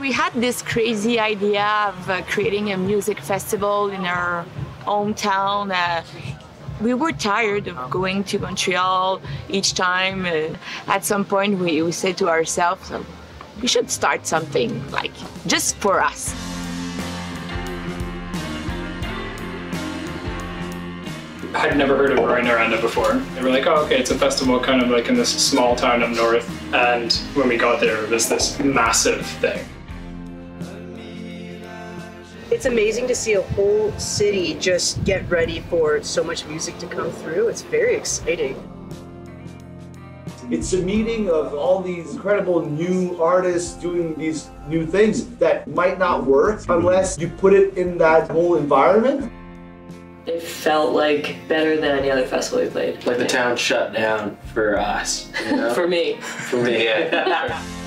We had this crazy idea of uh, creating a music festival in our hometown. Uh, we were tired of going to Montreal each time. Uh, at some point, we, we said to ourselves, "Oh, we should start something like just for us. I had never heard of Rouyn-Noranda before. They were like, oh, okay, it's a festival kind of like in this small town up north. And when we got there, it was this massive thing. It's amazing to see a whole city just get ready for so much music to come through. It's very exciting. It's a meeting of all these incredible new artists doing these new things that might not work unless you put it in that whole environment. It felt like better than any other festival we played. Like the town shut down for us. You know? For me. for me, yeah.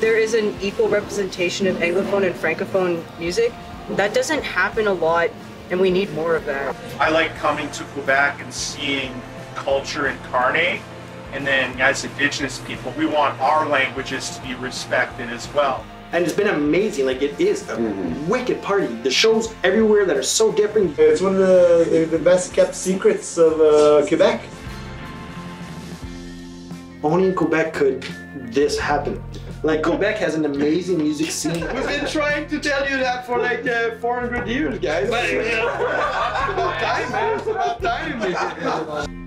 There is an equal representation of Anglophone and Francophone music. That doesn't happen a lot, and we need more of that. I like coming to Quebec and seeing culture incarnate. And then as Indigenous people, we want our languages to be respected as well. and it's been amazing. Like it is a wicked party. The shows everywhere that are so different. It's one of the, the best kept secrets of uh, Quebec. Only in Quebec could this happen. Like Quebec has an amazing music scene. We've been trying to tell you that for like uh, 400 years, guys. But, it's about time, man. It's about time.